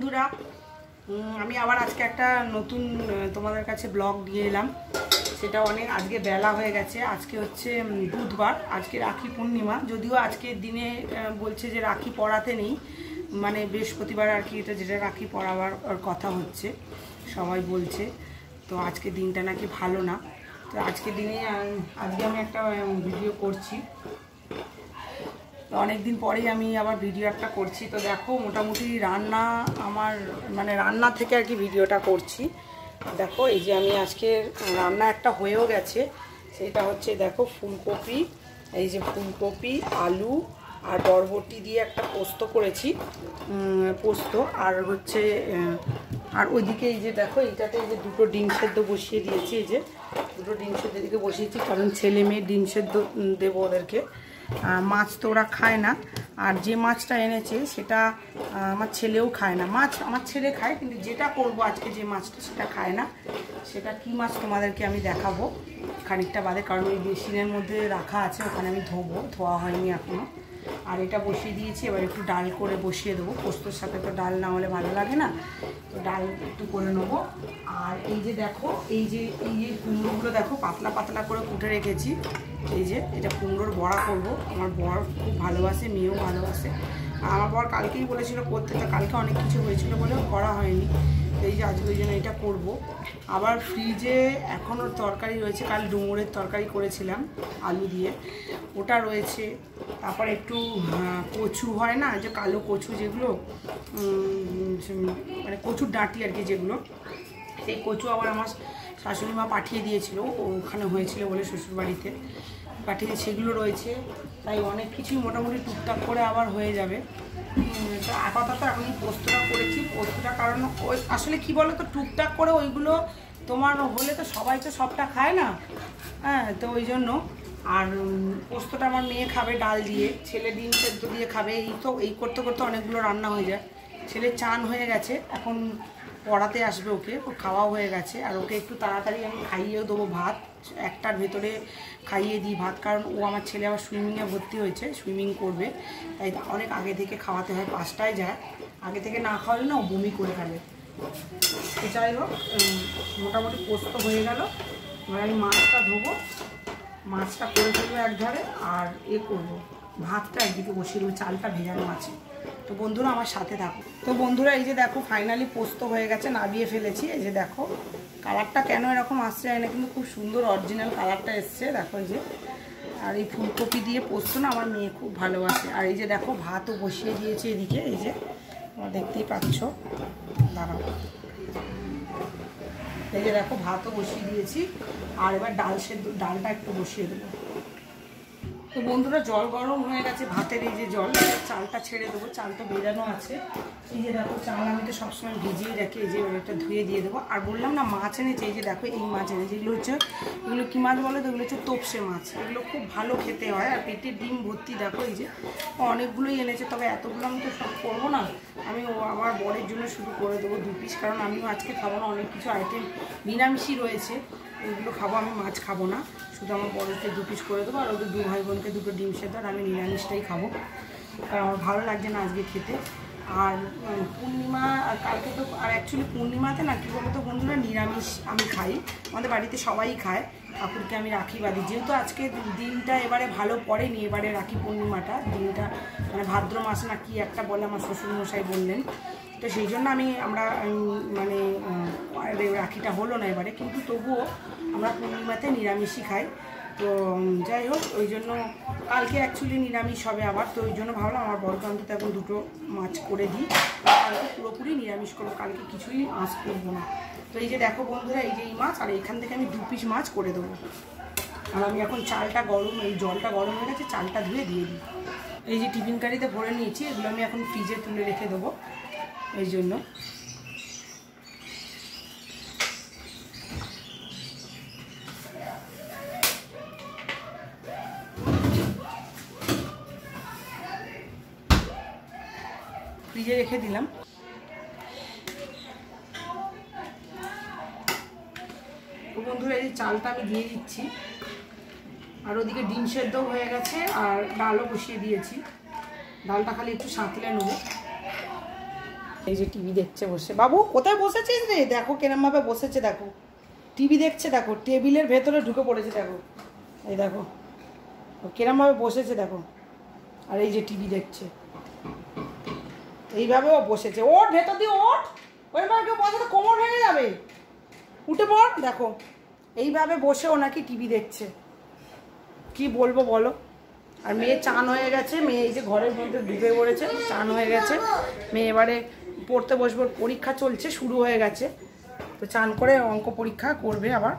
বন্ধুরা আমি আবার আজকে একটা নতুন তোমাদের কাছে ব্লগ দিয়ে এলাম। সেটা অনেক, আজকে বেলা হয়ে গেছে। আজকে হচ্ছে বুধবার, আজকে রাখি পূর্ণিমা। যদিও আজকের দিনে বলছে যে রাখি পড়াতে নেই। মানে বৃহস্পতিবার আর কি, এটা যেটা রাখি পড়াবার কথা হচ্ছে, সবাই বলছে। তো আজকে দিনটা নাকি ভালো না। তো আজকে দিনে আজকে আমি একটা ভিডিও করছি। তো অনেকদিন পরেই আমি আবার ভিডিও একটা করছি। তো দেখো, মোটামুটি রান্না আমার মানে রান্না থেকে আর কি ভিডিওটা করছি। দেখো, এই যে আমি আজকে রান্না একটা হয়েও গেছে। সেটা হচ্ছে, দেখো, ফুলকপি, এই যে ফুলকপি, আলু আর বরবটি দিয়ে একটা পোস্ত করেছি। পোস্ত আর হচ্ছে আর ওইদিকে এই যে দেখো, এইটাতে এই যে দুটো ডিম সেদ্ধ বসিয়ে দিয়েছি। এই যে দুটো ডিম সেদ্ধ দিকে বসিয়েছি, কারণ ছেলে মেয়ে ডিম সেদ্ধ দেবো ওদেরকে। মাছ তো ওরা খায় না। আর যে মাছটা এনেছে, সেটা আমার ছেলেও খায় না। মাছ আমার ছেলে খায়, কিন্তু যেটা করব আজকে যে মাছটা, সেটা খায় না। সেটা কি মাছ তোমাদেরকে আমি দেখাবো খানিকটা বাদে, কারণ ওই বেসিনের মধ্যে রাখা আছে, ওখানে আমি ধোবো, ধোয়া হয়নি এখনও আর এটা বসিয়ে দিয়েছি, এবার একটু ডাল করে বসিয়ে দেবো। পোস্তর সাথে তো ডাল না হলে ভালো লাগে না। তো ডাল একটু করে নেব। আর এই যে দেখো, এই যে এই যে কুমড়োগুলো দেখো, পাতলা পাতলা করে কুটে রেখেছি। এই যে, এটা কুমড়োর বড়া করব। আমার বর খুব ভালোবাসে, মেয়েও ভালোবাসে। আমার বর কালকেই বলেছিল করতে, তো কালকে অনেক কিছু হয়েছিল বলেও করা হয়নি। এই যে আজকে ওই জন্য এটা করব। আবার ফ্রিজে এখনও তরকারি রয়েছে, কাল ডুমুরের তরকারি করেছিলাম আলু দিয়ে। ওটা রয়েছে। তারপর একটু কচু হয় না, যে কালো কচু যেগুলো মানে কচুর ডাঁটি আর কি যেগুলো। সেই কচু আবার আমার শাশুড়ি মা পাঠিয়ে দিয়েছিল, ওখানে হয়েছিল বলে শ্বশুরবাড়িতে। পাঠিয়ে সেগুলো রয়েছে, তাই অনেক কিছুই মোটামুটি টুকটাক করে আবার হয়ে যাবে। তো আপাতত এখন পোস্তটা করেছি পোস্তটা কারণ ওই, আসলে কি বলো তো টুকটাক করে ওইগুলো তোমার হলে তো সবাই তো সবটা খায় না। হ্যাঁ তো ওই জন্য। আর পোস্তটা আমার মেয়ে খাবে ডাল দিয়ে, ছেলে ডিম সেদ্ধ দিয়ে খাবে, এই তো, এই করতে করতে অনেকগুলো রান্না হয়ে যায়। ছেলে চান হয়ে গেছে, এখন পড়াতে আসবে ওকে ওর খাওয়াও হয়ে গেছে, আর ওকে একটু তাড়াতাড়ি আমি খাইয়েও দেবো ভাত, একটার ভেতরে খাইয়ে দিই ভাত, কারণ ও আমার ছেলে আবার সুইমিংয়ে ভর্তি হয়েছে সুইমিং করবে, তাই অনেক আগে থেকে খাওয়াতে হয়, পাঁচটায় যায়, আগে থেকে না খাওয়ালে না ও বমি করে ফেলে। যাই হোক মোটামুটি পোস্ত হয়ে গেল, এবার আমি মাছটা ধোবো, মাছটা করে ফেলব এক ধারে আর এ করব, ভাতটা একদিকে বসিয়ে দেবো, চালটা ভেজানো আছে। তো বন্ধুরা আমার সাথে থাকো। তো বন্ধুরা, এই যে দেখো ফাইনালি পোস্ত হয়ে গেছে, নাবিয়ে ফেলেছি। এই যে দেখো কালারটা কেন এরকম আসছে না, কিন্তু খুব সুন্দর অরিজিনাল কালারটা এসছে। দেখো এই যে, আর এই ফুলকপি দিয়ে পোস্ত না আমার মেয়ে খুব ভালোবাসে। আর এই যে দেখো, ভাতও বসিয়ে দিয়েছে এদিকে, এই যে, তোমরা দেখতেই পাচ্ছ। দাঁড়াও। এই যে দেখো, ভাতও বসিয়ে দিয়েছি। আর এবার ডাল সেদ্ধ, ডালটা একটু বসিয়ে দেবো। তো বন্ধুরা, জল গরম হয়ে গেছে। ভাতের এই যে জল, চালটা ছেড়ে দেবো। চালটা ভেজানো আছে। এই যে দেখো, চাল আমি তো সবসময় ভিজিয়ে রাখি। এই যে একটা ধুয়ে দিয়ে দেবো। আর বললাম না, মাছ এনেছে। এই যে দেখো, এই মাছ এনেছে। এগুলো হচ্ছে, এগুলো কী মাছ বলে তো? এগুলো হচ্ছে তোপসে মাছ। এগুলো খুব ভালো খেতে হয়। আর পেটে ডিম ভর্তি দেখো, এই যে অনেকগুলোই এনেছে। তবে এতগুলো আমি তো সব করব না। আমি ও আমার বরের জন্য শুরু করে দেবো দু পিস কারণ আমিও আজকে খাব না। অনেক কিছু আইটেম নিরামিষই রয়েছে। এগুলো খাব, আমি মাছ খাব না। শুধু আমার বড়কে দু পিস করে দেবো, আর ওদের দু ভাই বোনকে দুটো ডিম সেদ্ধ, আর আমি নিরামিষটাই খাব। কারণ আমার ভালো লাগছে না আজকে খেতে। আর পূর্ণিমা, আর কালকে তো, আর অ্যাকচুয়ালি পূর্ণিমাতে না, কী বলতো বন্ধুরা, নিরামিষ আমি খাই। আমাদের বাড়িতে সবাই খায়। ঠাকুরকে আমি রাখি বাঁধি যেহেতু আজকে দিনটা এবারে ভালো পড়েনি, এবারে রাখি পূর্ণিমাটা, দিনটা মানে ভাদ্র মাস না কি একটা বলে আমার শ্বশুরমশাই বললেন। তো সেই জন্য আমি আমরা মানে রাখিটা হলো না এবারে। কিন্তু তবুও আমরা পূর্ণিমাতে নিরামিষই খাই। তো যাই হোক, ওই জন্য কালকে অ্যাকচুয়ালি নিরামিষ হবে আবার তো ওই জন্য ভাবলাম আমার বড় অন্তত এখন দুটো মাছ করে দিই। কালকে পুরোপুরি নিরামিষ করব, কালকে কিছুই মাছ করব না। তো এই যে দেখো বন্ধুরা, এই যে এই মাছ, আর এখান থেকে আমি দু পিস মাছ করে দেবো। আর আমি এখন চালটা গরম, এই জলটা গরম হয়ে গেছে, চালটা ধুয়ে দিয়ে দিই। এই যে টিফিন কারিতে ভরে নিয়েছি, এগুলো আমি এখন ফ্রিজে তুলে রেখে দেবো। এই জন্য। ফ্রিজে রেখে দিলাম। বন্ধুরা, এই যে চালটা আমি দিয়ে দিচ্ছি। আর ওদিকে ডিম সেদ্ধ হয়ে গেছে, আর ডালও বসিয়ে দিয়েছি। ডালটা খালি একটু সাঁতলে নেব। এই যে টিভি দেখছে বসে। বাবু, কোথায় বসেছিস রে? দেখো কেরম ভাবে বসেছে, দেখো। টিভি দেখছে, দেখো। টেবিলের ভেতরে ঢুকে পড়েছে, দেখো। এই দেখো। ও কিরম ভাবে বসেছে, দেখো। আর এই যে টিভি দেখছে। এইভাবে ও বসেছে। ওর ভেতর দিয়ে ওঠ। ওই ভাবে কেউ বসে কোমর ভেঙে যাবে। উঠে পড়, দেখো। এইভাবে বসে ও নাকি টিভি দেখছে। কি বলব বলো? আর মেয়ে চান হয়ে গেছে। মেয়ে এই যে ঘরের মধ্যে ঢুকে পড়েছে, চান হয়ে গেছে। মেয়ে এবারে পড়তে বসবো। পরীক্ষা চলছে, শুরু হয়ে গেছে। তো চান করে অঙ্ক পরীক্ষা করবে আবার।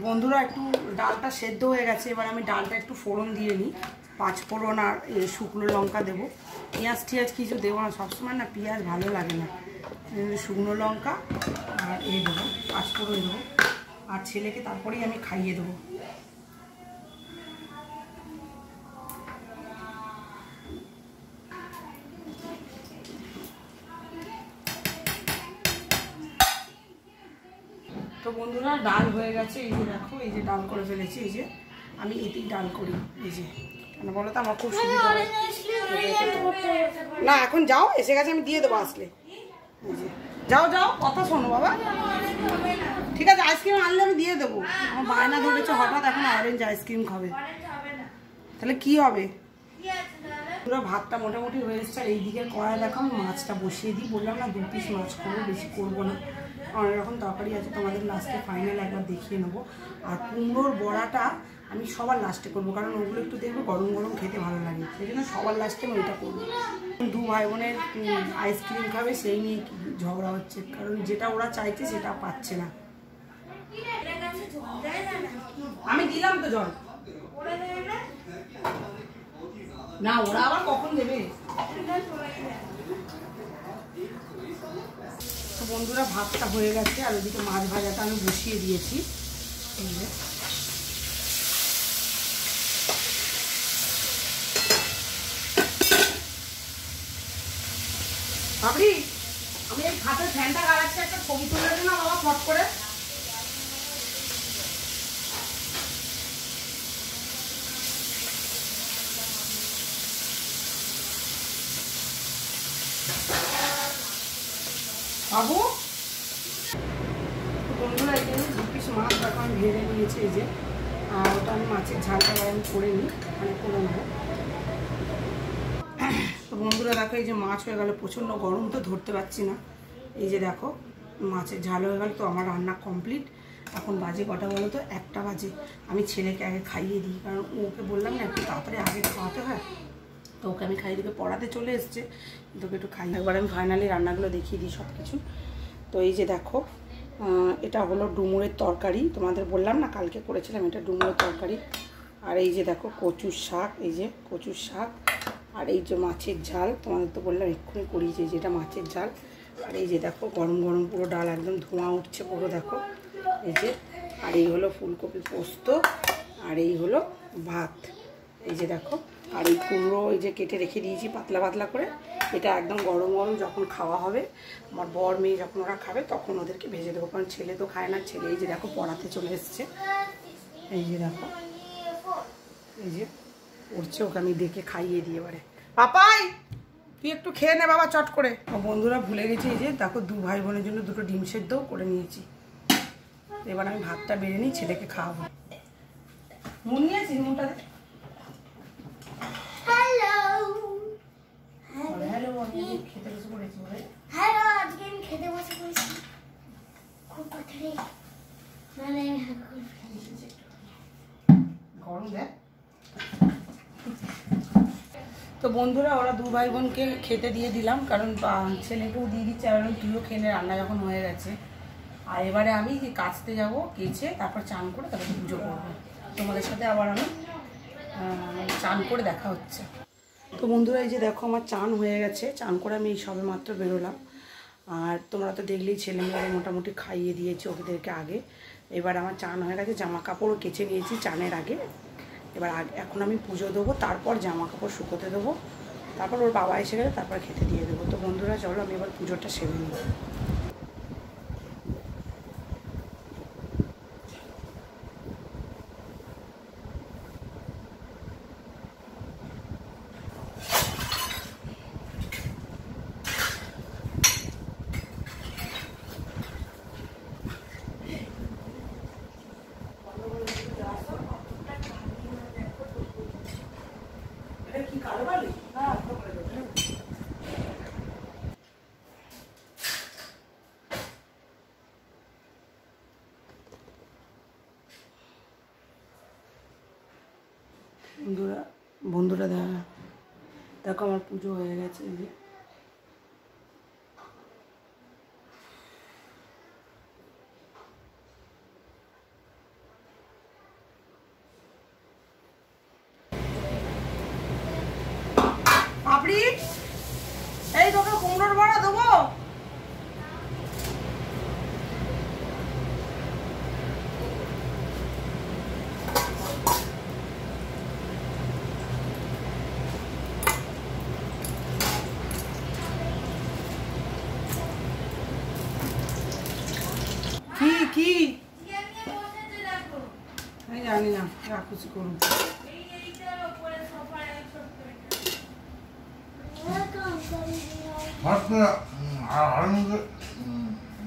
বন্ধুরা, একটু ডালটা সেদ্ধ হয়ে গেছে। এবার আমি ডালটা একটু ফোড়ন দিয়ে নিই। পাঁচ ফোড়ন আর শুকনো লঙ্কা দেবো। পেঁয়াজ টিয়াজ কিছু দেবো না, সবসময় না পেঁয়াজ ভালো লাগে না। শুকনো লঙ্কা আর এ দেবো পাঁচ ফোড়ন দেবো। আর ছেলেকে তারপরেই আমি খাইয়ে দেবো। তো বন্ধুরা, ডাল হয়ে গেছে। এই যে দেখো, এই যে ডাল করে ফেলেছি, এই যে। আমি এতেই ডাল করি, এই যে। কেন বলো তো আমার খুব সুবিধা হয়। না এখন যাও এসে গেছে আমি দিয়ে দেবো আসলে। যাও যাও কথা শোনো বাবা। ঠিক আছে আইসক্রিম আনলে আমি দিয়ে দেবো। আমার বায়না ধরেছে হঠাৎ এখন অরেঞ্জ আইসক্রিম খাবে। তাহলে কি হবে? পুরো ভাতটা মোটামুটি হয়ে এসছে আর এই দিকের কড়াই দেখো আমি মাছটা বসিয়ে দিই। বললাম না দু পিস মাছ করব বেশি করব না। অনেক রকম তরকারি আছে তোমাদের লাস্টে ফাইনাল একবার দেখিয়ে নেব। আর কুমড়োর বড়াটা আমি সবার লাস্টে করব, কারণ ওগুলো একটু দেখব, গরম গরম খেতে ভালো লাগে। সেই জন্য সবার লাস্টে আমি ওইটা করব। দু ভাই বোনের আইসক্রিম খাবে, সেই নিয়ে ঝগড়া হচ্ছে। কারণ যেটা ওরা চাইছে, সেটা পাচ্ছে না। আমি দিলাম তো জল। না, ওরা আবার কখন দেবে? বন্ধুরা, ভাতটা হয়ে গেছে, আর ওদিকে মাছ ভাজাটা আমি বসিয়ে দিয়েছি। এই আমি এই খাটের ফ্যানটা গাড়াচ্ছি একটা ছবি তুলে দে না বাবা, ফট করে। বাবু? বন্ধুরা, এই জন্য দু পিস মাছ আমি ভেজে নিয়েছি, এই যে। আর ওটা আমি মাছের ঝালটা আমি করে নিই মানে করে নেব। বন্ধুরা দেখো, এই যে মাছ হয়ে গেল, প্রচণ্ড গরম তো ধরতে পারছি না। এই যে দেখো, মাছের ঝাল হয়ে গেল, তো আমার রান্না কমপ্লিট এখন বাজে কটা বলো তো? একটা বাজে। আমি ছেলেকে আগে খাইয়ে দিই, কারণ ওকে বললাম না, একটু তাড়াতাড়ি আগে খাওয়াতে হয়। তো ওকে আমি খাইয়ে দিকে পড়াতে চলে এসছে। তোকে একটু খাই একবার আমি ফাইনালি রান্নাগুলো দেখিয়ে দিই সব কিছু তো এই যে দেখো এটা হলো ডুমুরের তরকারি। তোমাদের বললাম না, কালকে করেছিলাম এটা ডুমুরের তরকারি। আর এই যে দেখো, কচুর শাক, এই যে কচুর শাক। আর এই যে মাছের ঝাল, তোমাদের তো বললাম এক্ষুনি করিয়েছি যেটা মাছের ঝাল। আর এই যে দেখো, গরম গরম পুরো ডাল একদম ধোঁয়া উঠছে পুরো, দেখো। এই যে, আর এই হলো ফুলকপি পোস্ত, আর এই হলো ভাত। এই যে দেখো, আর এই কুমড়ো এই যে কেটে রেখে দিয়েছি পাতলা পাতলা করে। এটা একদম গরম গরম যখন খাওয়া হবে, আমার বর মেয়ে যখন ওরা খাবে, তখন ওদেরকে ভেজে দেবো, কারণ ছেলে তো খায় না, ছেলে এই যে দেখো পড়াতে চলে এসছে। এই যে দেখো, এই যে, উঠছে ওকে আমি দেখে খাইয়ে দিয়ে এবারে। পাপাই তুই একটু খেয়ে নে বাবা চট করে। ও বন্ধুরা ভুলে গেছি যে দেখো দু ভাই বোনের জন্য দুটো ডিম সেদ্ধও করে নিয়েছি। এবার আমি ভাতটা বেড়ে নিই ছেলেকে খাওয়াবো। মন নিয়েছি নুনটা দে। হ্যালো বলে, হ্যালো আমি খেতে বসে পড়েছি বলে হ্যালো আজকে আমি খেতে বসে পড়েছি খুব পাথরে মানে গরম দেখ তো বন্ধুরা, ওরা দু ভাই বোনকে খেতে দিয়ে দিলাম, কারণ ছেলেকেও দিয়ে দিচ্ছে, আর তুইও খেলে রান্না যখন হয়ে গেছে। আর এবারে আমি কাচতে যাব, কেচে তারপর চান করে তারপর পুজো করব। তোমাদের সাথে আবার আমি চান করে দেখা হচ্ছে। তো বন্ধুরা, এই যে দেখো আমার চান হয়ে গেছে, চান করে আমি এই সবে মাত্র বেরোলাম। আর তোমরা তো দেখলেই ছেলে মেয়েদের মোটামুটি খাইয়ে দিয়েছি ওদেরকে আগে। এবার আমার চান হয়ে গেছে, জামা কাপড়ও কেচে নিয়েছি চানের আগে। এবার এখন আমি পুজো দেবো, তারপর জামা কাপড় শুকোতে দেবো, তারপর ওর বাবা এসে গেলে তারপর খেতে দিয়ে দেবো। তো বন্ধুরা, চলো আমি এবার পুজোটা সেরে নিই। বন্ধুরা বন্ধুরা দেখা আমার পুজো হয়ে গেছে এই যে পাপড়ি এই তোকে কুমড়োর বড়া দেবো কি কি আমি জানি খুশি করুন হট করে আর মধ্যে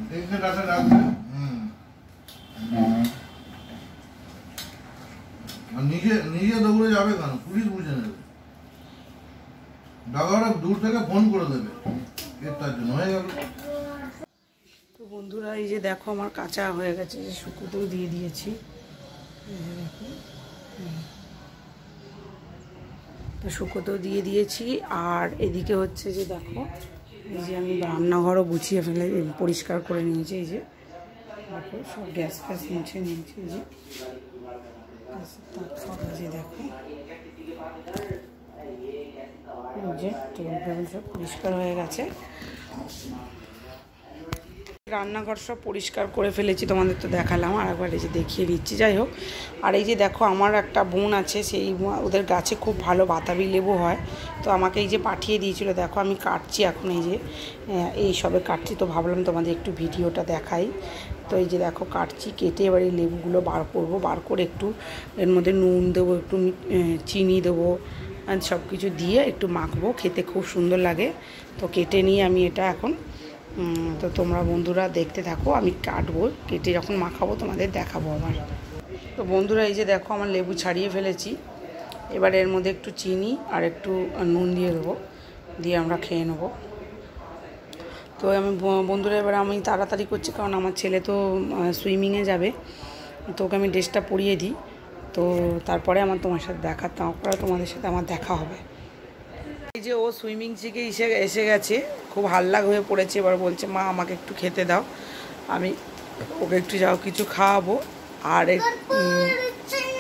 দেখে রাখবে নিজে নিজে দৌড়ে যাবে কেন? পুলিশ বুঝে নেবে। ডাকারা দূর থেকে ফোন করে দেবে এর তার জন্য হয়ে গেল। তো বন্ধুরা এই যে দেখো আমার কাঁচা হয়ে গেছে যে শুকোতেও দিয়ে দিয়েছি। এই যে দেখো। তো শুকোতেও দিয়ে দিয়েছি, আর এদিকে হচ্ছে যে দেখো, এই যে আমি রান্নাঘরও গুছিয়ে ফেলে পরিষ্কার করে নিয়েছি, এই যে দেখো, সব গ্যাস ফ্যাস মুছে নিয়েছি, এই যে। যে দেখো যে টেবিল টেবিল সব পরিষ্কার হয়ে গেছে। রান্নাঘর সব পরিষ্কার করে ফেলেছি, তোমাদের তো দেখালাম, আর একবার এই যে দেখিয়ে দিচ্ছি, যাই হোক। আর এই যে দেখো, আমার একটা বোন আছে, সেই ওদের গাছে খুব ভালো বাতাবি লেবু হয়, তো আমাকে এই যে পাঠিয়ে দিয়েছিল, দেখো আমি কাটছি এখন এই যে এই সবে কাটছি, তো ভাবলাম তোমাদের একটু ভিডিওটা দেখাই। তো এই যে দেখো, কাটছি, কেটে এবার এই লেবুগুলো বার করব, বার করে একটু এর মধ্যে নুন দেবো, একটু চিনি দেবো সব কিছু দিয়ে একটু মাখবো, খেতে খুব সুন্দর লাগে। তো কেটে নিয়ে আমি এটা এখন তো তোমরা বন্ধুরা দেখতে থাকো, আমি কাটবো, কেটে যখন মাখাবো তোমাদের দেখাবো আমার তো বন্ধুরা, এই যে দেখো আমার লেবু ছাড়িয়ে ফেলেছি। এবার এর মধ্যে একটু চিনি আর একটু নুন দিয়ে দেবো, দিয়ে আমরা খেয়ে নেব। তো আমি বন্ধুরা, এবার আমি তাড়াতাড়ি করছি, কারণ আমার ছেলে তো সুইমিংয়ে যাবে। তো ওকে আমি ড্রেসটা পরিয়ে দিই। তো তারপরে আমার তোমার সাথে দেখা, তারপরে তোমাদের সাথে আমার দেখা হবে। যে ও সুইমিং শিখে এসে এসে গেছে খুব হাল্লাগ হয়ে পড়েছে এবার বলছে মা আমাকে একটু খেতে দাও আমি ওকে একটু যাও কিছু খাওয়াবো আর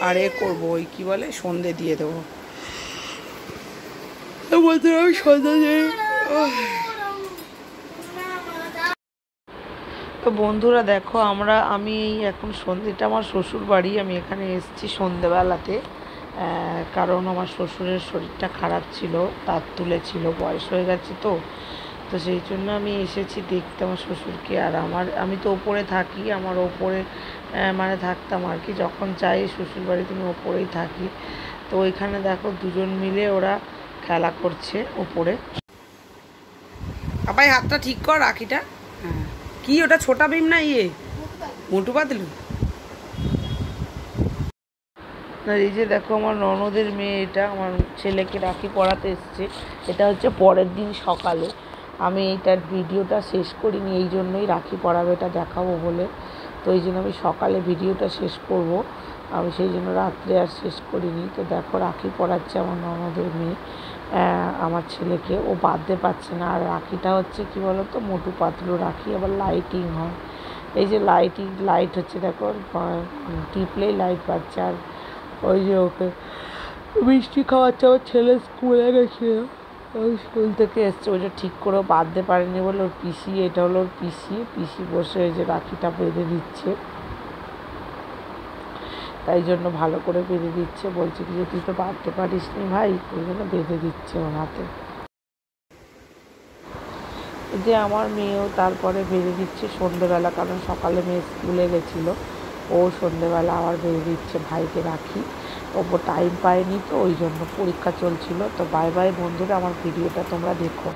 আর এ করব ওই কী বলে সন্ধে দিয়ে দেবো। বলতে আমি সন্ধে দিয়ে তো বন্ধুরা দেখো আমরা আমি এখন সন্ধেটা আমার শ্বশুর বাড়ি আমি এখানে এসেছি সন্ধেবেলাতে। কারণ আমার শ্বশুরের শরীরটা খারাপ ছিল তার তুলেছিল বয়স হয়ে গেছে তো। তো সেই জন্য আমি এসেছি দেখতে আমার শ্বশুরকে আর আমার আমি তো ওপরে থাকি আমার ওপরে মানে থাকতাম আর কি। যখন চাই শ্বশুর বাড়িতে আমি ওপরেই থাকি। তো ওইখানে দেখো দুজন মিলে ওরা খেলা করছে ওপরে। আপাই হাতটা ঠিক কর রাখিটা হ্যাঁ। কি ওটা ছোটা ভীম না ইয়ে? মোটু পাতলু? না এই যে দেখো আমার ননদের মেয়ে এটা, আমার ছেলেকে রাখি পড়াতে এসছে। এটা হচ্ছে পরের দিন সকালে। আমি এইটার ভিডিওটা শেষ করিনি, এই জন্যই রাখি পড়াবে এটা দেখাবো বলে। তো এই জন্য আমি সকালে ভিডিওটা শেষ করব। আমি সেই জন্য রাত্রে আর শেষ করিনি। তো দেখো রাখি পড়াচ্ছে আমার ননদের মেয়ে। আমার ছেলেকে। ও বাঁধতে পারছে না। আর রাখিটা হচ্ছে কি বলতো? মোটু পাতলু রাখি, আবার লাইটিং হয়। এই যে লাইটিং লাইট হচ্ছে দেখো টিপলেই লাইট পাচ্ছে আর ওই যে ওকে মিষ্টি খাওয়াচ্ছে আমার ছেলে স্কুলে গেছিল ওই স্কুল থেকে এসছে যে ঠিক করে বাঁধতে পারেনি বলে ওর পিসি, এটা হলো ওর পিসি পিসি বসে ওই যে রাখিটা বেঁধে দিচ্ছে। তাই জন্য ভালো করে বেঁধে দিচ্ছে, বলছে কি যে, তুই তো বাঁধতে পারিস নি ভাই, ওই জন্য বেঁধে দিচ্ছে ওর হাতে। যে আমার মেয়েও তারপরে বেঁধে দিচ্ছে সন্ধেবেলা কারণ সকালে মেয়ে স্কুলে গেছিল। ও সন্ধেবেলা আবার ভেবে দিচ্ছে ভাইকে রাখি। ওপর টাইম পায়নি তো, ওই জন্য পরীক্ষা চলছিল। তো বাই বাই বন্ধুরা, আমার ভিডিওটা তোমরা দেখো।